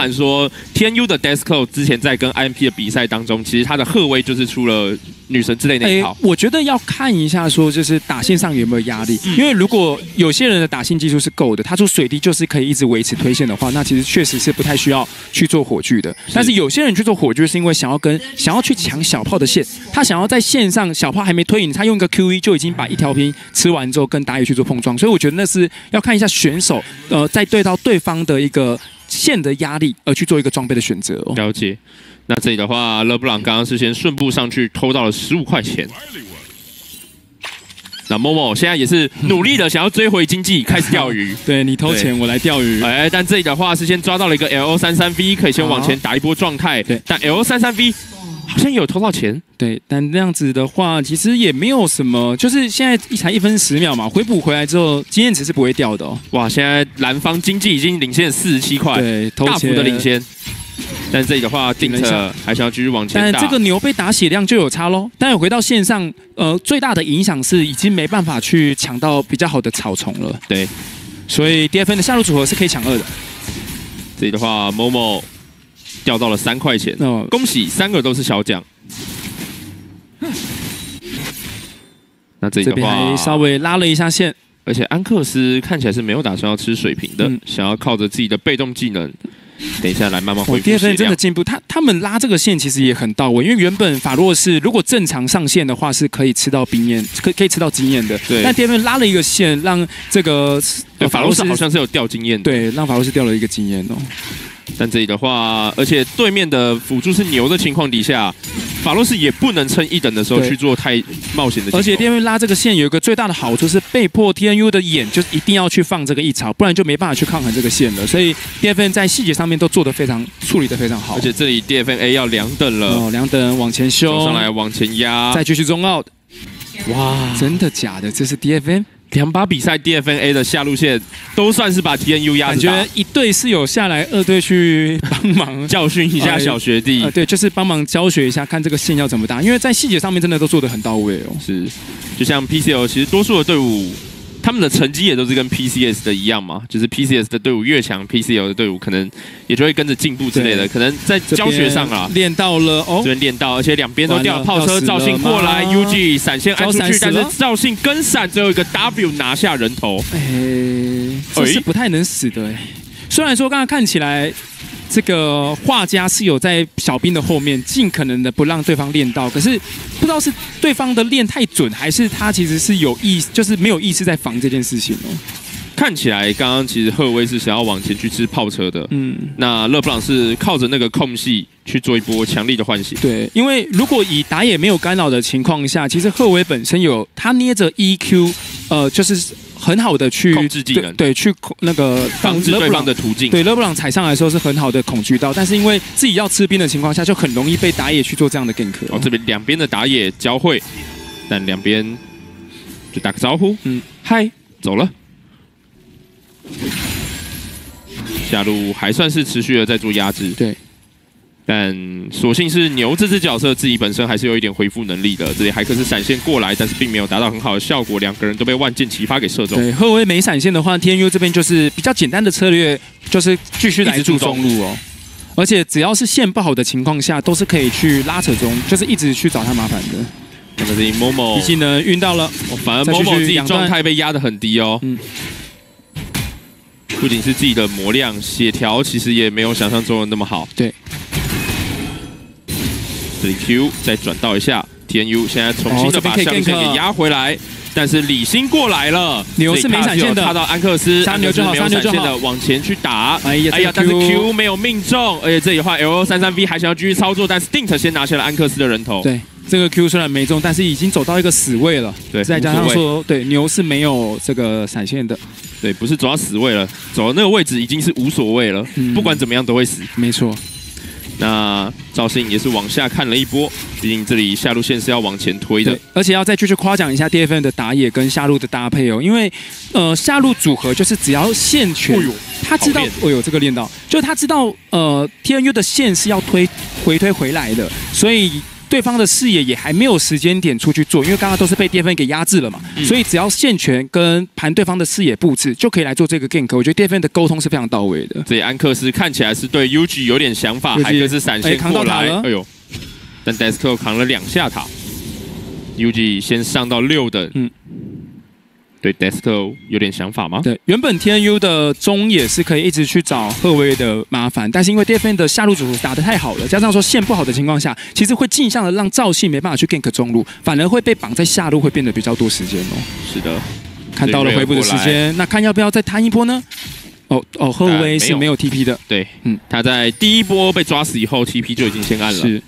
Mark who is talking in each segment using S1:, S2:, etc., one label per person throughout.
S1: 含说 TNU 的 Desco 之前在跟 IMP 的比赛当中，其实他的贺威就是出了女神之类那一套。
S2: 我觉得要看一下说，就是打线上有没有压力，因为如果有些人的打线技术是够的，他出水滴就是可以一直维持推线的话，那其实确实是不太需要去做火炬的。但是有些人去做火炬，是因为想要跟想要去抢小炮的线，他想要在线上小炮还没推引，他用一个 QE 就已经把一条兵吃完之后跟打野去做碰撞，所以我觉得那是要看一下选手呃在对到对方的一个线的压力而去做一个装备的选择。
S1: 了解。那这里的话，勒布朗刚刚是先顺步上去偷到了十五块钱。那某某现在也是努力的想要追回经济，开始钓鱼。
S2: 对你偷钱，我来钓鱼。
S1: 哎，但这里的话是先抓到了一个 L 三三 V，可以先往前打一波状态。
S2: 对，
S1: 但 L 三三 V 好像有偷到钱。
S2: 对，但那样子的话，其实也没有什么，就是现在一才一分十秒嘛，回补回来之后，经验值是不会掉的哦。
S1: 哇，现在蓝方经济已经领先四十七块，
S2: 对，
S1: 大幅的领先。但这里的话，顶着还是要继续往前
S2: 但这个牛被打血量就有差喽。但回到线上，呃，最大的影响是已经没办法去抢到比较好的草丛了。
S1: 对，
S2: 所以 D F N 的下路组合是可以抢二的。
S1: 这里的话，某某掉到了三块钱，恭喜三个都是小奖。那这里的话，
S2: 稍微拉了一下线，
S1: 而且安克斯看起来是没有打算要吃水平的，想要靠着自己的被动技能。等一下，来慢慢恢复。
S2: 第二分真的进步，他他们拉这个线其实也很到位，因为原本法洛是如果正常上线的话是可以吃到冰焰，可可以吃到经验的。
S1: 对。
S2: 但第二分拉了一个线，让这个
S1: 法洛斯好像是有掉经验。
S2: 对，让法洛斯掉了一个经验哦。
S1: 但这里的话，而且对面的辅助是牛的情况底下，法洛斯也不能趁一等的时候去做太冒险的。
S2: 而且 D N U 拉这个线有一个最大的好处是被迫 T N U 的眼就一定要去放这个一草，不然就没办法去抗衡这个线了。所以 D F N 在细节上面都做得非常处理得非常好。
S1: 而且这里 D F N A 要两等了，哦，
S2: 两等往前修
S1: 上来往前压，
S2: 再继续中奥。哇，真的假的？这是 D F N。
S1: 两把比赛 D F N A 的下路线都算是把 T N U 压
S2: 着感觉一队是有下来，二队去帮忙
S1: 教训一下小学弟。
S2: 对，就是帮忙教学一下，看这个线要怎么打。因为在细节上面真的都做得很到位哦。
S1: 是，就像 P C L，其实多数的队伍。他们的成绩也都是跟 PCS 的一样嘛，就是 PCS 的队伍越强，PCL 的队伍可能也就会跟着进步之类的。可能在教学上啊，
S2: 练到了哦，
S1: 这边练到，而且两边都掉炮车，赵信过来，UG 闪现按出去，但是赵信跟闪最后一个 W 拿下人头，哎，
S2: 这是不太能死的哎。虽然说刚刚看起来。这个画家是有在小兵的后面尽可能的不让对方练到，可是不知道是对方的练太准，还是他其实是有意，就是没有意识在防这件事情哦。
S1: 看起来刚刚其实赫威是想要往前去吃炮车的，嗯，那勒布朗是靠着那个空隙去做一波强力的唤醒。
S2: 对，因为如果以打野没有干扰的情况下，其实赫威本身有他捏着 EQ，呃，就是。很好的去
S1: 控制技能，
S2: 对，去那个
S1: 防止对方的途径。
S2: 对，勒布朗踩上来的时候是很好的恐惧到，但是因为自己要吃兵的情况下，就很容易被打野去做这样的 gank。
S1: 哦，这边两边的打野交汇，但两边就打个招呼，嗯，嗨，走了。下路还算是持续的在做压制，
S2: 对。
S1: 但所幸是牛这只角色自己本身还是有一点回复能力的，这里海克斯闪现过来，但是并没有达到很好的效果，两个人都被万箭齐发给射中。
S2: 对，后卫没闪现的话，T N U 这边就是比较简单的策略，就是继续来助中路哦。而且只要是线不好的情况下，都是可以去拉扯中，就是一直去找他麻烦的。
S1: 那么这里某某
S2: 毕竟呢晕到了，
S1: 反而某某自己状态被压得很低哦。嗯。不仅是自己的魔量血条，其实也没有想象中的那么好。
S2: 对。
S1: 这里 Q 再转到一下，TNU 现在重新的把象限给压回来，但是李欣过来了，
S2: 牛是没闪现的，
S1: 他到安克斯，
S2: 杀牛就好，杀牛就好，
S1: 往前去打，哎呀，但是 Q 没有命中，而且这里的话 L 三三 V 还想要继续操作，但是 Stint 先拿下了安克斯的人头，
S2: 对，这个 Q 虽然没中，但是已经走到一个死位了，
S1: 对，
S2: 再加上说，对，牛是没有这个闪现的，
S1: 对，不是走到死位了，走到那个位置已经是无所谓了，不管怎么样都会死，
S2: 没错。
S1: 那赵信也是往下看了一波，毕竟这里下路线是要往前推的，
S2: 而且要再继续夸奖一下 D F N 的打野跟下路的搭配哦，因为呃下路组合就是只要线全，他知道，哦呦这个练到，就是他知道呃 T N U 的线是要推回推回来的，所以对方的视野也还没有时间点出去做，因为刚刚都是被巅峰给压制了嘛，
S1: 嗯。
S2: 所以只要线权跟盘对方的视野布置，就可以来做这个 gank。我觉得巅峰的沟通是非常到位的。
S1: 这里安克斯看起来是对 UG 有点想法，还就是闪现
S2: 哎扛到
S1: 过来，
S2: 塔了。
S1: 哎呦，但 Desko 扛了两下塔，UG 先上到六等，嗯
S2: 嗯，
S1: 对 Desto 有点想法吗？
S2: 对，原本 TNU 的中野是可以一直去找赫威的麻烦，但是因为 DFN 的下路组打得太好了，加上说线不好的情况下，其实会镜像的让赵信没办法去 gank 中路，反而会被绑在下路，会变得比较多时间哦。
S1: 是的，
S2: 看到了回补的时间，那看要不要再贪一波呢？哦哦，贺威是没有 TP 的，
S1: 对，嗯
S2: 嗯，
S1: 他在第一波被抓死以后，TP 就已经先按了。
S2: 是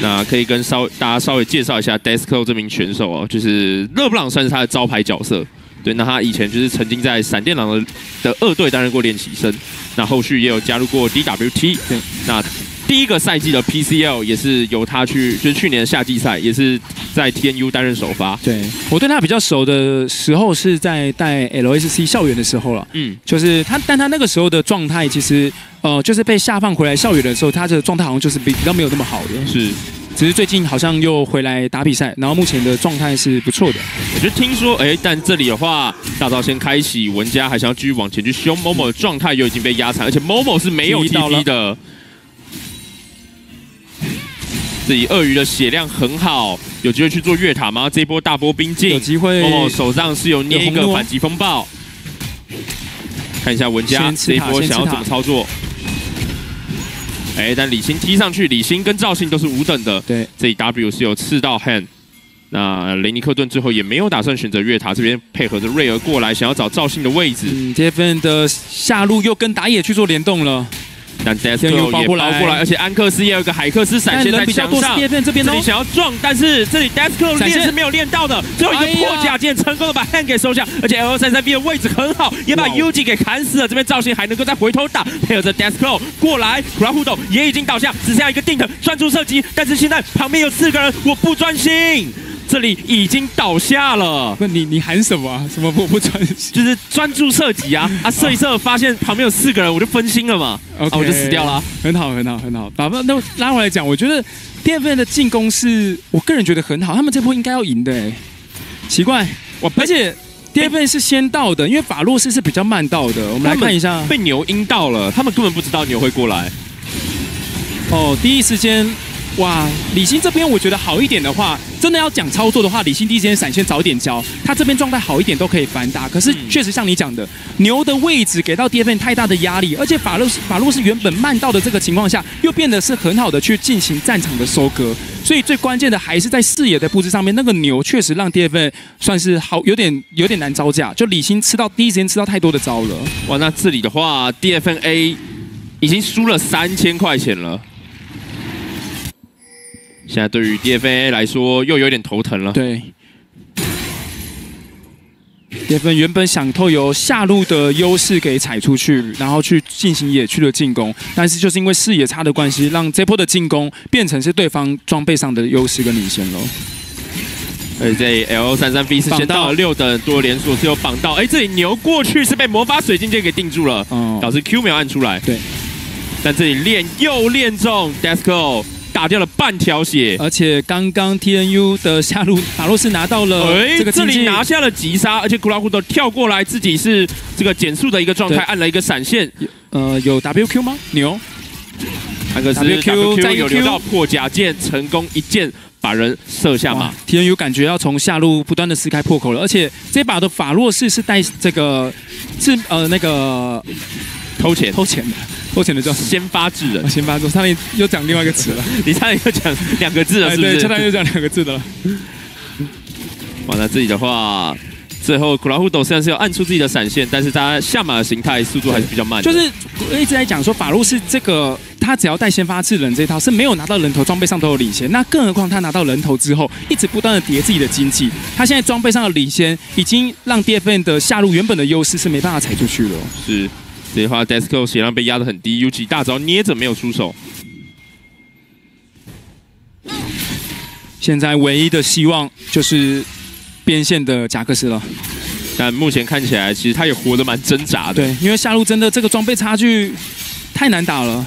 S1: 那可以跟稍大家稍微介绍一下 Desco 这名选手哦，就是勒布朗算是他的招牌角色。对，那他以前就是曾经在闪电狼的的二队担任过练习生，那后续也有加入过 DWT。
S2: 对，
S1: 那第一个赛季的 PCL 也是由他去，就是去年的夏季赛也是在 TNU 担任首发。
S2: 对我对他比较熟的时候是在带 LSC 校园的时候了。
S1: 嗯，
S2: 就是他，但他那个时候的状态其实，呃，就是被下放回来校园的时候，他的状态好像就是比比较没有那么好的。
S1: 是。
S2: 只是最近好像又回来打比赛，然后目前的状态是不错的。
S1: 我就听说，哎，但这里的话，大招先开启，文家还想要继续往前去凶，Momo 的状态又已经被压残，而且 Momo 是没有 TP 的。这里鳄鱼的血量很好，有机会去做越塔吗？这一波大波兵进，
S2: 有机会。
S1: Momo 手上是有捏一个反击风暴，看一下文佳这一波想要怎么操作。哎，但李欣踢上去，李欣跟赵信都是五等的。
S2: 对，
S1: 这里 W 是有刺到 hand。那雷尼克顿最后也没有打算选择越塔，这边配合着瑞尔过来，想要找赵信的位置。
S2: 嗯，TFN 的下路又跟打野去做联动了。
S1: 但 Death 也包过来，而且安克斯也有个海克斯闪现在墙上。
S2: TFN 这边
S1: 这里想要撞，但是这里 Crow 练是没有练到的，最后一个破甲剑成功的把 hand 给收下，而且 L 三三 B 的位置很好，也把 UG 给砍死了。这边造型还能够再回头打，配合着 Crow 过来 k r a h u d o 也已经倒下，只剩下一个定的专注射击，但是现在旁边有四个人，我不专心。这里已经倒下了，
S2: 那，你你喊什么、啊？什么我不专心？
S1: 就是专注射击啊！啊，射一射，发现旁边有四个人，我就分心了嘛，okay, 啊，我就死掉了。
S2: 很好，很好，很好。把那拉回来讲，我觉得 DFN 的进攻是我个人觉得很好，他们这波应该要赢的。哎，奇怪，
S1: 我！
S2: 而且第二份是先到的，因为法洛斯是比较慢到的。我们来看一下，
S1: 被牛阴到了，他们根本不知道牛会过来。
S2: 哦，第一时间。哇，李欣这边我觉得好一点的话，真的要讲操作的话，李欣第一时间闪现早点交，他这边状态好一点都可以反打。可是确实像你讲的，牛的位置给到 DFN 太大的压力，而且法洛法路是原本慢到的这个情况下，又变得是很好的去进行战场的收割。所以最关键的还是在视野的布置上面，那个牛确实让 DFN 算是好有点有点难招架，就李欣吃到第一时间吃到太多的招了。
S1: 哇，那这里的话，DFNA 已经输了三千块钱了。现在对于 DFA 来说又有点头疼了。
S2: 对，DFA 原本想透由下路的优势给踩出去，然后去进行野区的进攻，但是就是因为视野差的关系，让这波的进攻变成是对方装备上的优势跟领先喽。
S1: 而这 L 三三 B 是先到了六等多连锁是有绑到，哎，这里牛过去是被魔法水晶剑给定住了，哦、导致 Q 没有按出来。
S2: 对，
S1: 但这里练又练中 Desco。打掉了半条血，
S2: 而且刚刚 TNU 的下路法洛斯拿到了这个
S1: 这里拿下了击杀，而且古拉胡都跳过来，自己是这个减速的一个状态，按了一个闪现。
S2: 呃，有 WQ 吗？牛，
S1: 那个是 WQ 再有留到破甲剑，成功一箭把人射下马。
S2: TNU 感觉要从下路不断的撕开破口了，而且这把的法洛斯是带这个是呃那个
S1: 偷钱
S2: 偷钱的。偷钱的叫
S1: 先发制人，
S2: 先发制人，差点又讲另外一个词了。
S1: 你差点又讲两个字了，是不是？
S2: 对，差点又讲两个字的了。
S1: 完了这里的话，最后古拉胡斗虽然是要按出自己的闪现，但是他下马的形态速度还是比较慢。
S2: 就是一直在讲说，法路是这个，他只要带先发制人这一套是没有拿到人头，装备上都有领先。那更何况他拿到人头之后，一直不断的叠自己的经济，他现在装备上的领先，已经让 DFN 的下路原本的优势是没办法踩出去了。
S1: 是。这的话，Desco 血量被压得很低，UG 大招捏着没有出手。
S2: 现在唯一的希望就是边线的贾克斯了，
S1: 但目前看起来，其实他也活得蛮挣扎的。
S2: 对，因为下路真的这个装备差距太难打了。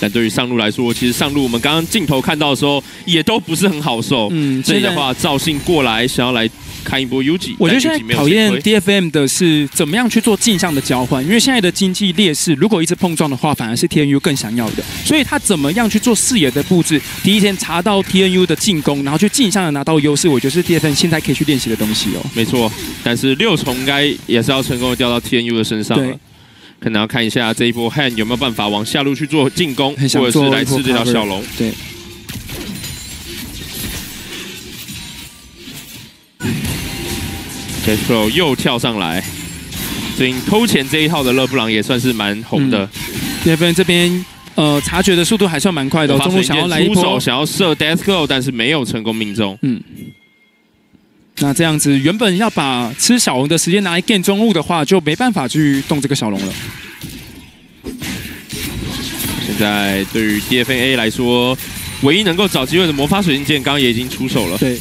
S1: 但对于上路来说，其实上路我们刚刚镜头看到的时候，也都不是很好受。嗯，这里的话，赵信过来想要来。看一波 UG，
S2: 我觉得现在考验 DFM 的是怎么样去做镜像的交换，因为现在的经济劣势，如果一直碰撞的话，反而是 TNU 更想要的。所以他怎么样去做视野的布置，第一天查到 TNU 的进攻，然后去镜像的拿到优势，我觉得是 DFM 现在可以去练习的东西哦。
S1: 没错，但是六重应该也是要成功的掉到 TNU 的身上了，可能要看一下这一波 Han 有没有办法往下路去做进攻，或者是来吃这条小龙。
S2: 对。
S1: Castro 又跳上来，最近偷钱这一套的勒布朗也算是蛮红的。
S2: 叶芬这边呃察觉的速度还算蛮快的，中路想要来一
S1: 波，想要射 Death Glow，但是没有成功命中。嗯，
S2: 那这样子原本要把吃小龙的时间拿来干中路的话，就没办法去动这个小龙了。
S1: 现在对于 DFA 来说，唯一能够找机会的魔法水晶剑，刚刚也已经出手了。
S2: 对。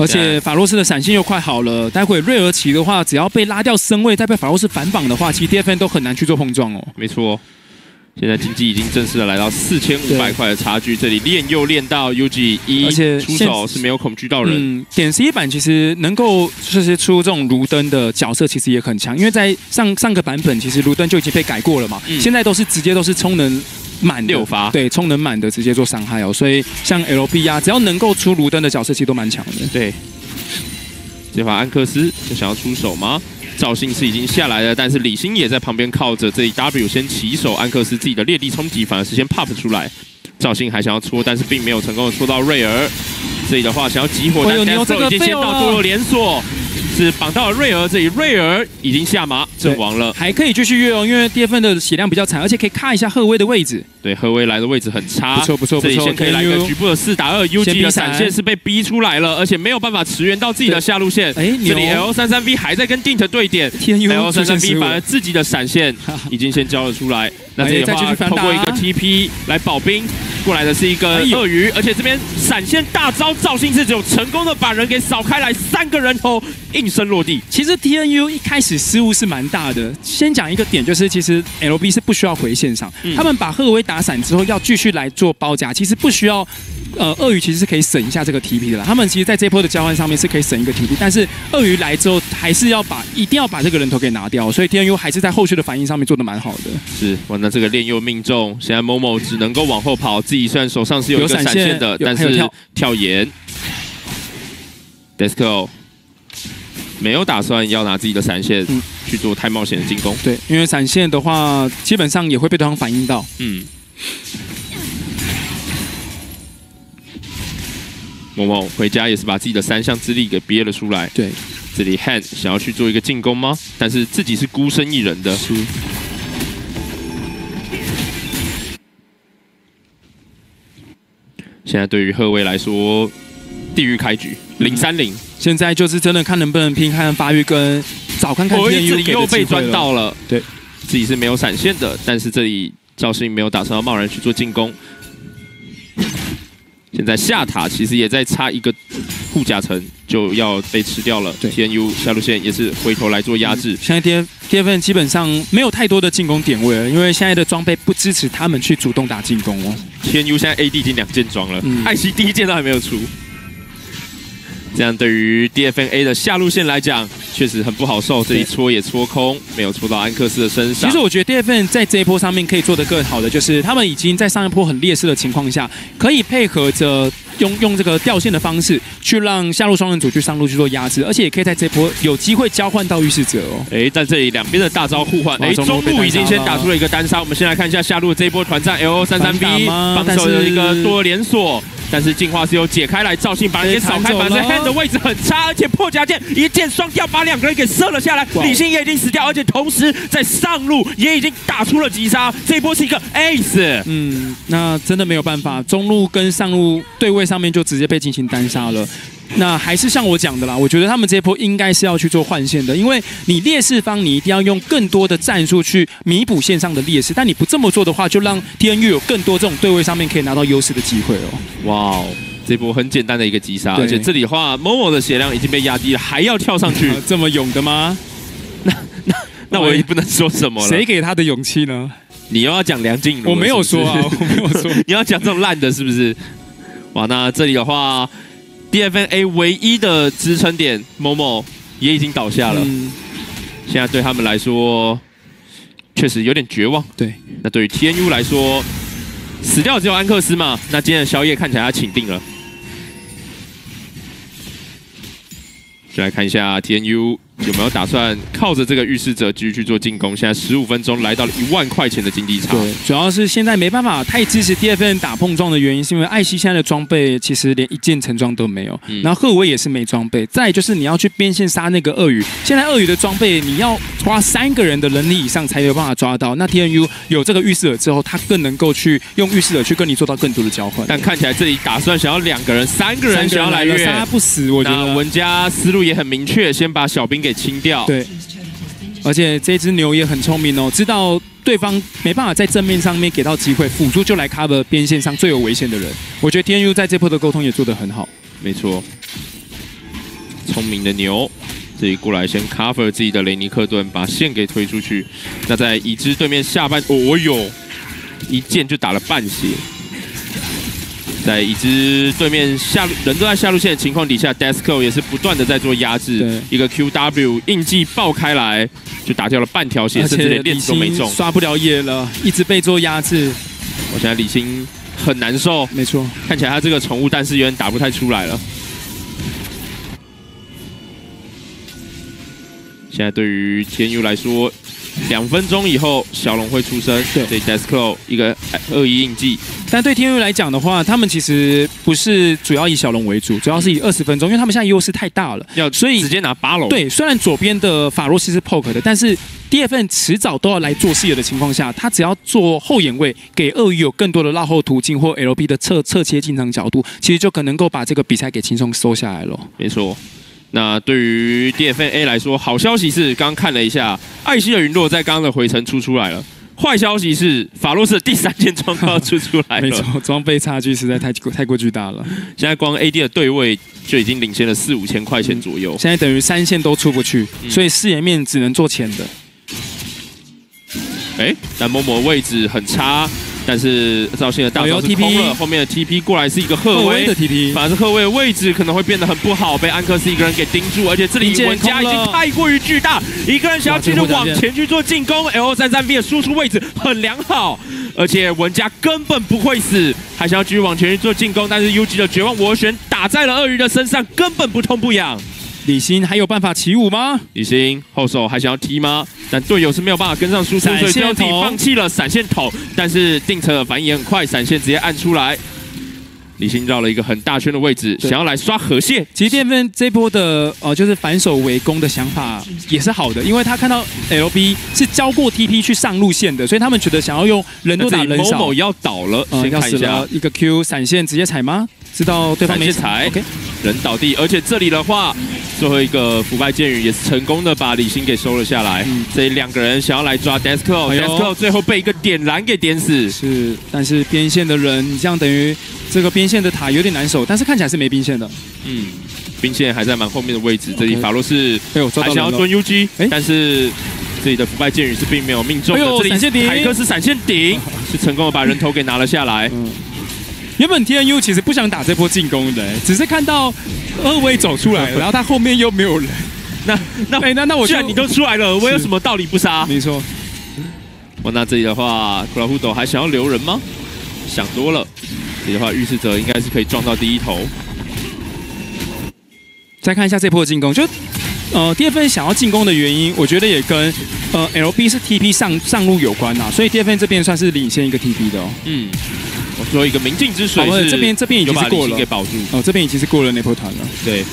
S2: 而且法洛斯的闪现又快好了，待会瑞尔奇的话，只要被拉掉身位，再被法洛斯反绑的话，其实 DFN 都很难去做碰撞哦。
S1: 没错，现在经济已经正式的来到四千五百块的差距，这里练又练到 UG 一，而且出手是没有恐惧到人。嗯，
S2: 点 C 版其实能够就是出这种卢登的角色，其实也很强，因为在上上个版本其实卢登就已经被改过了嘛，现在都是直接都是充能。满
S1: 六发，
S2: 对，充能满的直接做伤害哦，所以像 LP 啊，只要能够出卢登的角色，其实都蛮强的。
S1: 对，这把安克斯就想要出手吗？赵信是已经下来了，但是李欣也在旁边靠着，这里 W 先起手，安克斯自己的烈地冲击反而是先 pop 出来，赵信还想要戳，但是并没有成功的戳到瑞尔。这里的话想要集火，但 d e s 已经先到多了连锁。是绑到了瑞儿，这里瑞儿已经下马阵亡了，
S2: 还可以继续越哦，因为第二份的血量比较惨，而且可以看一下赫威的位置。
S1: 对，赫威来的位置很差，
S2: 不错不错不错。这
S1: 里先可以来个局部的四打二，UG 的闪现是被逼出来了，而且没有办法驰援到自己的下路线。哎，这里 L 三三 V 还在跟 Dint 对点，L 三三 V 反而自己的闪现已经先交了出来。那这里的话，通过一个 TP 来保兵。过来的是一个鳄鱼，而且这边闪现大招赵信是只有成功的把人给扫开来，三个人头应声落地。
S2: 其实 TNU 一开始失误是蛮大的。先讲一个点，就是其实 LB 是不需要回线上，他们把赫威打散之后要继续来做包夹，其实不需要。呃，鳄鱼其实是可以省一下这个 TP 的啦。他们其实在这波的交换上面是可以省一个 TP，但是鳄鱼来之后还是要把一定要把这个人头给拿掉，所以 TNU 还是在后续的反应上面做的蛮好的。
S1: 是，哇，那这个练又命中，现在某某只能够往后跑。自己虽然手上是有一个闪现的，但是跳岩 d e s c o 没有打算要拿自己的闪现去做太冒险的进攻。
S2: 对，因为闪现的话，基本上也会被对方反应到。嗯。
S1: 某某回家也是把自己的三项之力给憋了出来。
S2: 对，
S1: 这里 Han 想要去做一个进攻吗？但是自己是孤身一人的。是。现在对于贺威来说，地狱开局零三零，
S2: 现在就是真的看能不能拼，看发育跟早看看。
S1: 我一直又被钻到了，
S2: 对，
S1: 自己是没有闪现的，但是这里赵信没有打算要贸然去做进攻。现在下塔其实也在差一个护甲层就要被吃掉了。tnu 下路线也是回头来做压制。
S2: 现在 T T F N 基本上没有太多的进攻点位了，因为现在的装备不支持他们去主动打进攻哦。
S1: TNU 现在 A D 已经两件装了，艾希第一件都还没有出。这样对于 DFNA 的下路线来讲，确实很不好受。这里戳也戳空，没有戳到安克斯的身上。
S2: 其实我觉得 DFN 在这一波上面可以做得更好的，就是他们已经在上一波很劣势的情况下，可以配合着用用这个掉线的方式，去让下路双人组去上路去做压制，而且也可以在这波有机会交换到预示者哦。
S1: 哎，在这里两边的大招互换，哎，中路已经先打出了一个单杀。我们先来看一下下路这一波团战，L 三三 B 防守的一个多连锁。但是进化是有解开来，赵信把人给扫开，反正 hand 的位置很差，而且破甲剑一箭双雕，把两个人给射了下来。李信也已经死掉，而且同时在上路也已经打出了击杀，这一波是一个 ace。
S2: 嗯，那真的没有办法，中路跟上路对位上面就直接被进行单杀了。那还是像我讲的啦，我觉得他们这一波应该是要去做换线的，因为你劣势方你一定要用更多的战术去弥补线上的劣势，但你不这么做的话，就让 TNU 有更多这种对位上面可以拿到优势的机会哦。哇哦，
S1: 这波很简单的一个击杀，而且这里话，MO 的血量已经被压低了，还要跳上去，
S2: 这么勇的吗？
S1: 那那那我也不能说什么了。
S2: 谁给他的勇气呢？
S1: 你又要讲梁静茹？
S2: 我没有说啊，我没有说。
S1: 你要讲这种烂的，是不是？哇，那这里的话，DFNA 唯一的支撑点某某也已经倒下了。现在对他们来说，确实有点绝望。
S2: 对，
S1: 那对于 TNU 来说，死掉只有安克斯嘛？那今天的宵夜看起来要请定了。就来看一下 TNU。有没有打算靠着这个预示者继续去做进攻？现在十五分钟来到了一万块钱的经济差。
S2: 对，主要是现在没办法太支持 DFN 打碰撞的原因，是因为艾希现在的装备其实连一件成装都没有，然后赫维也是没装备。再就是你要去边线杀那个鳄鱼，现在鳄鱼的装备你要花三个人的能力以上才有办法抓到。那 TNU 有这个预示者之后，他更能够去用预示者去跟你做到更多的交换。
S1: 但看起来这里打算想要两个人、三个人想要来
S2: 杀不死，我觉得
S1: 文家思路也很明确，先把小兵给。清掉
S2: 对，而且这只牛也很聪明哦，知道对方没办法在正面上面给到机会，辅助就来 cover 边线上最有危险的人。我觉得 T N U 在这波的沟通也做得很好，
S1: 没错，聪明的牛，自己过来先 cover 自己的雷尼克顿，把线给推出去。那在已知对面下半，哦哟，一剑就打了半血。在已知对面下路人都在下路线的情况底下，Desco 也是不断的在做压制，一个 QW 印记爆开来，就打掉了半条血，甚至连链子都没中，
S2: 刷不了野了，一直被做压制。
S1: 我现在李欣很难受，
S2: 没错，
S1: 看起来他这个宠物但是有点打不太出来了。现在对于天佑来说。两分钟以后，小龙会出生。对，Desco 一个恶意印记。
S2: 但对天佑来讲的话，他们其实不是主要以小龙为主，主要是以二十分钟，因为他们现在优势太大了，
S1: 要所以直接拿八龙。
S2: 对，虽然左边的法洛斯是 poke 的，但是第二份迟早都要来做视野的情况下，他只要做后眼位，给鳄鱼有更多的绕后途径或 LB 的侧侧切进场角度，其实就可能够把这个比赛给轻松收下来了。
S1: 没错。那对于 DFA 来说，好消息是刚刚看了一下，艾希的陨落在刚刚的回程出出来了。坏消息是法洛斯的第三件装备出出来了。
S2: 没错，装备差距实在太太过巨大了。
S1: 现在光 AD 的对位就已经领先了四五千块钱左右。
S2: 现在等于三线都出不去，所以视野面只能做前的。
S1: 哎，但某某位置很差。但是赵信的大招是空了，后面的 TP 过来是一个赫威
S2: 的 TP，
S1: 反而是赫威的位置可能会变得很不好，被安克斯一个人给盯住，而且这里文家已经太过于巨大，一个人想要继续往前去做进攻，L 三三 V 的输出位置很良好，而且文家根本不会死，还想要继续往前去做进攻，但是 UG 的绝望螺旋打在了鳄鱼的身上，根本不痛不痒。
S2: 李欣还有办法起舞吗？
S1: 李欣后手还想要踢吗？但队友是没有办法跟上输出，所以放弃了闪现头。但是定车的反应也很快，闪现直接按出来。李欣绕了一个很大圈的位置，想要来刷河蟹。
S2: 其实电分这波的呃，就是反手围攻的想法也是好的，因为他看到 LB 是交过 TP 去上路线的，所以他们觉得想要用人多打人少。
S1: 某某要倒了，先看一下
S2: 一个 Q 闪现直接踩吗？知道对方没
S1: 踩
S2: ，OK，
S1: 人倒地，而且这里的话，最后一个腐败剑雨也是成功的把李欣给收了下来。这两个人想要来抓 Desco，Desco 最后被一个点燃给点死。
S2: 是，但是边线的人，你这样等于这个边线的塔有点难守，但是看起来是没兵线的。
S1: 嗯，兵线还在蛮后面的位置。这里法洛是还想要蹲 UG，但是这里的腐败剑雨是并没有命中。这里凯克是闪现顶，是成功的把人头给拿了下来。
S2: 原本 T N U 其实不想打这波进攻的，只是看到二位走出来，然后他后面又没有人。
S1: 那那
S2: 哎那那我
S1: 既然你都出来了，我有什么道理不杀？
S2: 没错。
S1: 我那这里的话，库拉胡斗还想要留人吗？想多了。这里的话，预示者应该是可以撞到第一头。
S2: 再看一下这波进攻，就呃第二分想要进攻的原因，我觉得也跟呃 L B 是 T P 上上路有关呐，所以第二分这边算是领先一个 T P 的哦。嗯。
S1: 说一个明镜之水，
S2: 这边这边已经是过了，
S1: 给保住
S2: 哦，这边已经是过了那波团了。
S1: 对，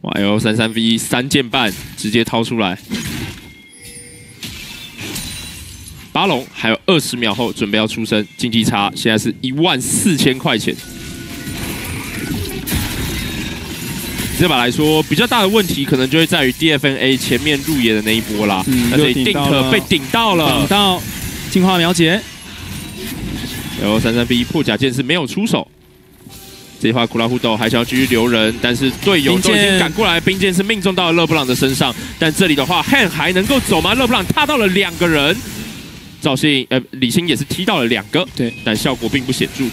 S1: 哇，L 三三 V 三件半直接掏出来，巴龙还有二十秒后准备要出生，竞技差现在是一万四千块钱。这把来说，比较大的问题可能就会在于 DFNA 前面入野的那一波啦。嗯，而且 Dink 被顶到了，
S2: 顶到进化秒解。
S1: 然后三三 B 破甲剑是没有出手。这一话库拉胡斗还想要继续留人，但是队友都已经赶过来，冰剑是命中到了勒布朗的身上。但这里的话，Han 还能够走吗？勒布朗踏到了两个人，赵信呃李欣也是踢到了两个，
S2: 对，
S1: 但效果并不显著。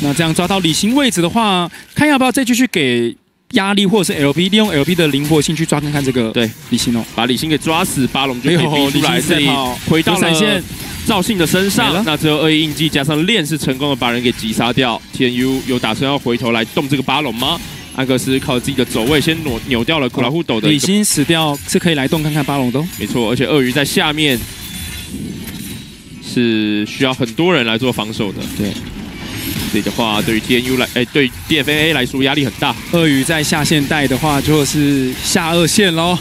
S2: 那这样抓到李欣位置的话，看要不要再继续给压力，或者是 LP，利用 LP 的灵活性去抓看看这个
S1: 对
S2: 李信哦，
S1: 把李信给抓死，巴龙就可以逼出来，这里回到闪现。赵信的身上，那只有恶意印记加上链是成功的把人给击杀掉。TNU 有打算要回头来动这个巴龙吗？安格斯靠自己的走位先扭扭掉了库拉胡斗的。
S2: 李信死掉是可以来动看看巴龙的，
S1: 没错。而且鳄鱼在下面是需要很多人来做防守的。
S2: 对，
S1: 这里的话对于 TNU 来，哎，对 DFA 来说压力很大。
S2: 鳄鱼在下线带的话就是下二线喽。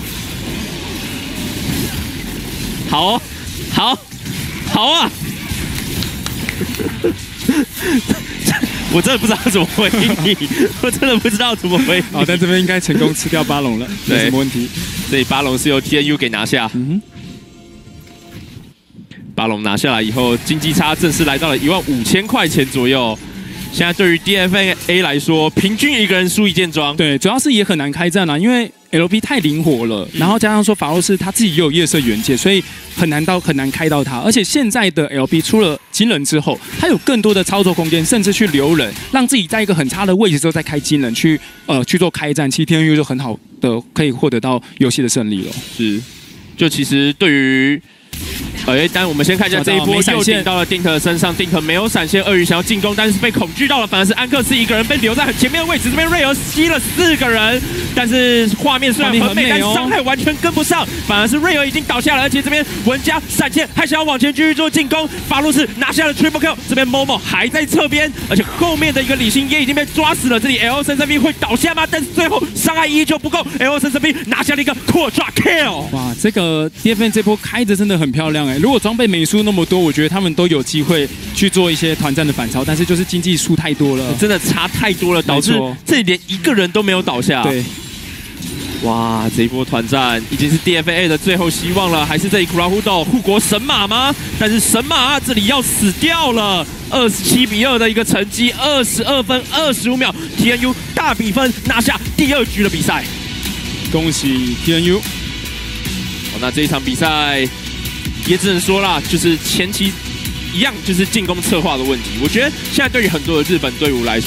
S1: 好，好。好啊！我真的不知道怎么回应你，我真的不知道怎么回。
S2: 好，但这边应该成功吃掉巴龙了，没什么问题。
S1: 所以巴龙是由 TNU 给拿下。嗯巴龙拿下来以后，经济差正式来到了一万五千块钱左右。现在对于 DFA 来说，平均一个人输一件装。
S2: 对，主要是也很难开战啊，因为。L B 太灵活了，然后加上说法洛斯他自己也有夜色元件，所以很难到很难开到他。而且现在的 L B 出了金人之后，他有更多的操作空间，甚至去留人，让自己在一个很差的位置之后再开金人去呃去做开战。其实 T N U 就很好的可以获得到游戏的胜利了。
S1: 是，就其实对于。哎，但我们先看一下这一波又顶到了丁克身上，丁克没有闪现，鳄鱼想要进攻，但是被恐惧到了，反而是安克斯一个人被留在很前面的位置，这边瑞尔吸了四个人，但是画面虽然很美，但伤害完全跟不上，反而是瑞尔已经倒下了，而且这边文佳闪现还想要往前继续做进攻，法鲁斯拿下了 triple kill，这边 Momo 还在侧边，而且后面的一个李信也已经被抓死了，这里 L 三三 B 会倒下吗？但是最后伤害依旧不够，L 三三 B 拿下了一个扩抓 kill，
S2: 哇，这个 DFN 这波开的真的很漂亮哎。如果装备没输那么多，我觉得他们都有机会去做一些团战的反超，但是就是经济输太多了，
S1: 真的差太多了，导致这里连一个人都没有倒下。
S2: 对，
S1: 哇，这一波团战已经是 DFA 的最后希望了，还是这里库拉胡斗护国神马吗？但是神马这里要死掉了，二十七比二的一个成绩，二十二分二十五秒，TNU 大比分拿下第二局的比赛，
S2: 恭喜 TNU。
S1: 好，那这一场比赛。也只能说啦，就是前期一样，就是进攻策划的问题。我觉得现在对于很多的日本队伍来说